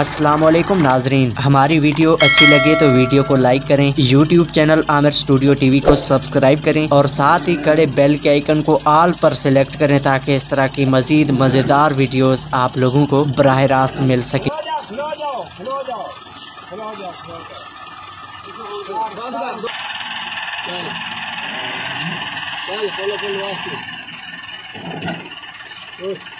अस्सलाम वालेकुम नाजरीन हमारी वीडियो अच्छी लगे तो वीडियो को लाइक करें YouTube channel Aamir studio TV को सब्सक्राइब करें और साथ ही कड़े बेल के आइकन को आल पर सिलेक्ट करें ताकि इस तरह की मजीद मज़ेदार वीडियोस आप लोगों को बरह रास्त मिल सके ऐसे